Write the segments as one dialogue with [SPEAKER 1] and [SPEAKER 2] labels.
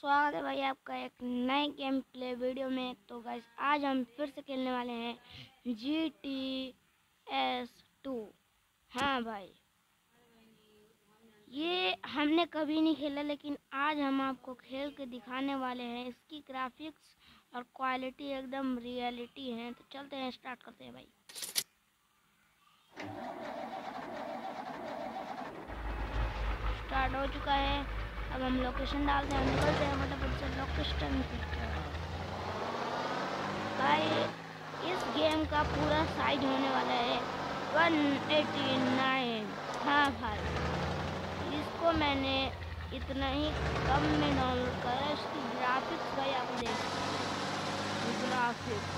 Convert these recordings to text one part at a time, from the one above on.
[SPEAKER 1] स्वागत है भाई आपका एक नए गेम प्ले वीडियो में। तो गाइस आज हम फिर से खेलने वाले हैं जी टी एस टू हाँ भाई। ये हमने कभी नहीं खेला, लेकिन आज हम आपको खेल के दिखाने वाले हैं। इसकी ग्राफिक्स और क्वालिटी एकदम रियलिटी है। तो चलते हैं स्टार्ट करते हैं भाई। स्टार्ट हो चुका है। अब हम लोकेशन डालते हैं निकलते हैं, फटाफट से लोकेशन भाई, इस गेम का पूरा साइज़ होने वाला है। 189 हाँ भाई, इसको मैंने इतना ही कम में डाउनलोड करा इसकी ग्राफिक्स भाई आप देख ग्राफिक्स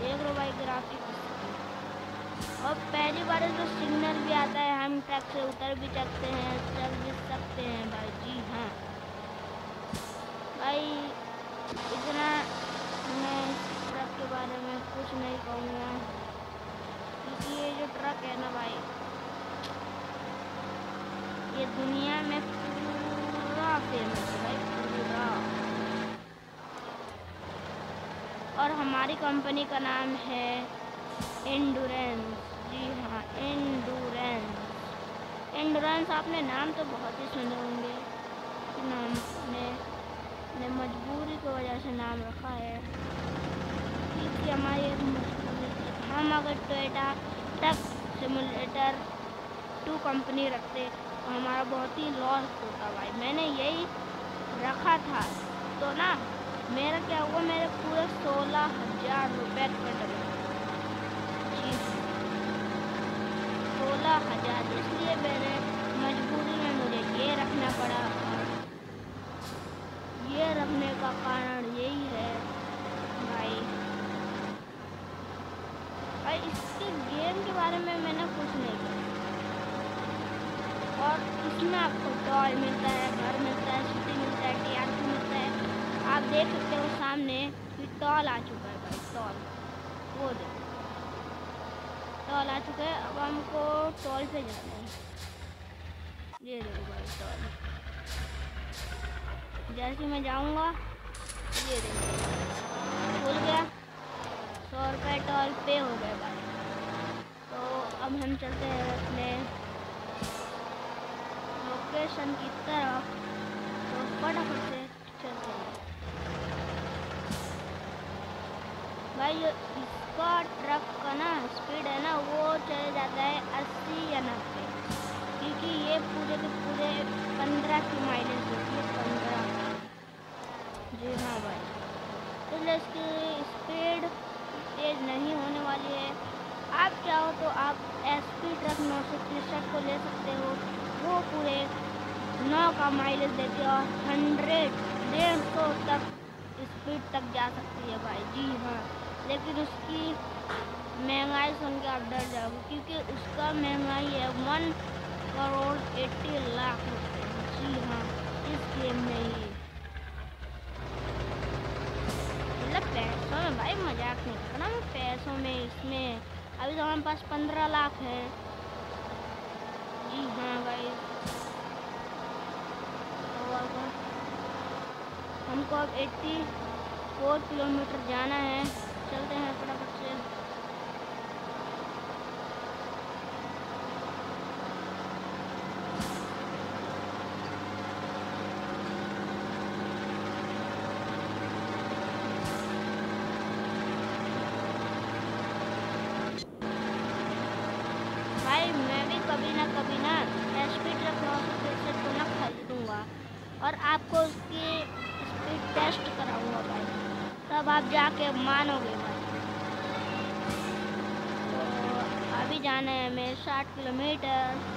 [SPEAKER 1] देख लो भाई ग्राफिक्स और पहली बार तो सिग्नल भी आता है, हम ट्रक से उतर भी सकते हैं, चल भी सकते हैं भाई जी हाँ। भाई, इतना मैं ट्रक के बारे में कुछ नहीं कहूँगा, क्योंकि ये जो ट्रक है ना भाई, ये दुनिया में पूरा फ़ेमस है भाई, पूरा। और हमारी कंपनी का नाम है एंडोरेंस जी हाँ एंडोरेंस एंडोरेंस आपने नाम तो बहुत ही सुने होंगे। नाम ने, ने मजबूरी की वजह से नाम रखा है। क्योंकि हमारी एक मजबूरी थी। हम अगर टोयोटा टक सिमुलेटर टू कंपनी रखते तो हमारा बहुत ही लॉस होता भाई। मैंने यही रखा था। तो ना मेरा क्या हुआ? मेरे पूरे सोलह हज़ार रुपये कट गए। सोलह हज़ार, इसलिए मैंने मजबूरी में मुझे ये रखना पड़ा ये रखने का कारण यही है भाई। भाई इसके गेम के बारे में मैंने कुछ नहीं किया और इसमें आपको टॉय मिलता है, घर मिलता है छुट्टी मिलता है टी आर मिलता है। आप देख सकते हो सामने कि टॉल आ चुका है भाई टॉल वो देखो। टॉल आ चुका है। अब हमको टॉल पे जाना है। ये देखो भाई टॉल जैसे मैं जाऊँगा, ये देखो। खुल गया। सौ रुपये टॉल पे हो गए भाई। तो अब हम चलते हैं अपने लोकेशन की तरफ़। तो फटाफट से चलते हैं। भाई जो इसका ट्रक का ना स्पीड है ना, वो चले जाता है अस्सी या नब्बे। क्योंकि ये पूरे के पूरे पंद्रह की माइलेज देती है, पंद्रह। जी हाँ भाई। तो इसकी स्पीड तेज़ नहीं होने वाली है। आप चाहो तो आप एस पी ट्रक नौ सौ तिरसठ को ले सकते हो। वो पूरे नौ का माइलेज देती है और हंड्रेड डेढ़ सौ तक स्पीड तक जा सकती है भाई। जी हाँ। लेकिन उसकी महँगाई सुन के आप डर जाओगे, क्योंकि उसका महँगाई है वन करोड़ एट्टी लाख रुपए। जी हाँ इस गेम में ही। मतलब पैसों में भाई मज़ाक नहीं करना पैसों में, इसमें। अभी तो हमारे पास पंद्रह लाख है। जी हाँ भाई। तो हमको अब एट्टी फोर किलोमीटर जाना है चलते हैं फटाफट से भाई, मैं भी कभी ना कभी ना एच ट्रक से तो ना खरीदूँगा और आपको उसकी स्पीड टेस्ट कराऊँगा भाई। तब आप जाके मानोगे भाई। तो अभी जाना है हमें साठ किलोमीटर।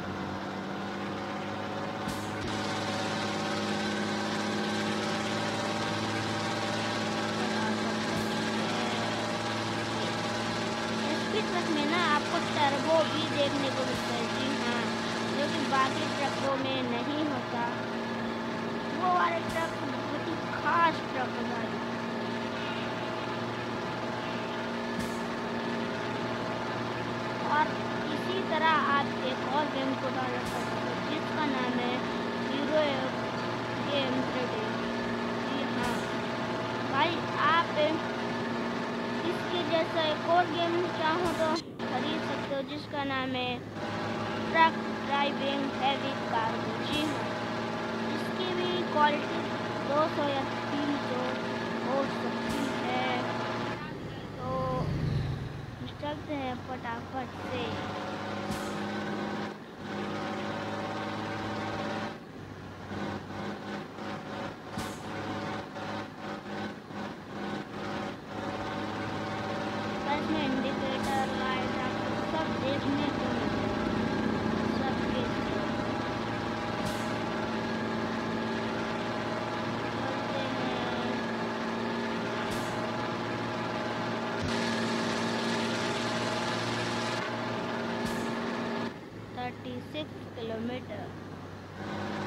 [SPEAKER 1] ट्रक में ना आपको टर्बो भी देखने को मिलता है। जी हाँ जो कि बाकी ट्रकों में नहीं होता। वो वाले ट्रक बहुत ही खास ट्रक है आप एक और गेम को डाउनलोड कर सकते हो जिसका नाम है हीरो गेम थ्रेडी जी हाँ। भाई, आप इसके जैसा एक और गेम चाहो तो खरीद सकते हो, जिसका नाम है ट्रक ड्राइविंग हैवी कार जी हाँ। इसकी भी क्वालिटी दो सौ या तीन सौ हो सकती है। तो चलते हैं फटाफट से। 46 kilometers.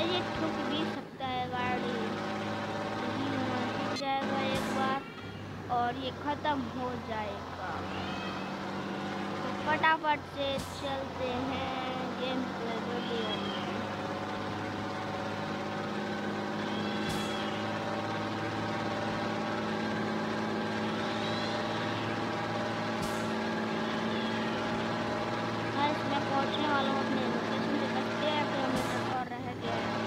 [SPEAKER 1] भाई, ये ठुक भी सकता है गाड़ी। जाएगा एक बार और ये ख़त्म हो जाएगा। तो फटाफट से चलते हैं गेम प्ले वीडियो में मैं पहुँचने वाला हूँ अपने लोकेशन से बस तेरह किलोमीटर और रह गया है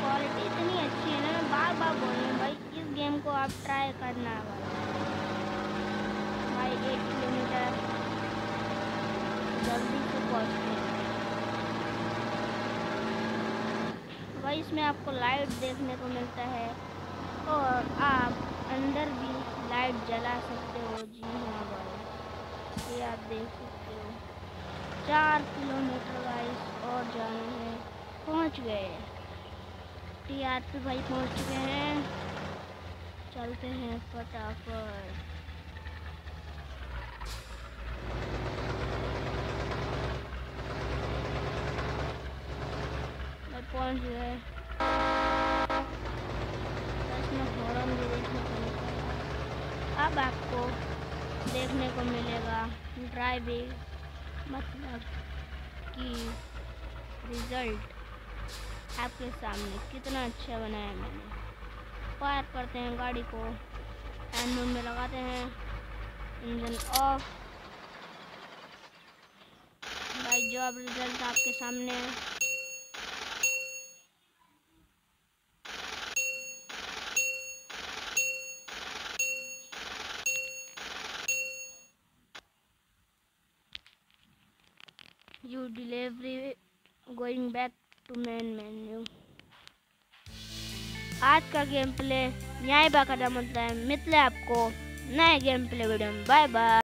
[SPEAKER 1] क्वालिटी इतनी अच्छी है ना मैं बार बार बोल रही हूँ भाई इस गेम को करना भाई, एक किलोमीटर जल्दी से पहुँचते हैं भाई, इसमें आपको लाइट देखने को मिलता है। और आप अंदर भी लाइट जला सकते हो, जी हाँ भाई। ये आप देख सकते हो। चार किलोमीटर वाइज और जाना है। पहुँच गए। टी आर पे भाई पहुँच चुके हैं। चलते हैं फटाफट। पहुँच गए अब आपको देखने को मिलेगा ड्राइविंग मतलब कि रिज़ल्ट आपके सामने कितना अच्छा बनाया मैंने। फायर करते हैं गाड़ी को। एंड मोड में लगाते हैं। इंजन ऑफ़ भाई जो अब रिज़ल्ट आपके सामने। है you delivery going back to main menu आज का गेम प्ले न्याय बाका होता है। मिलते आपको नए गेम प्ले वीडियो में। Bye bye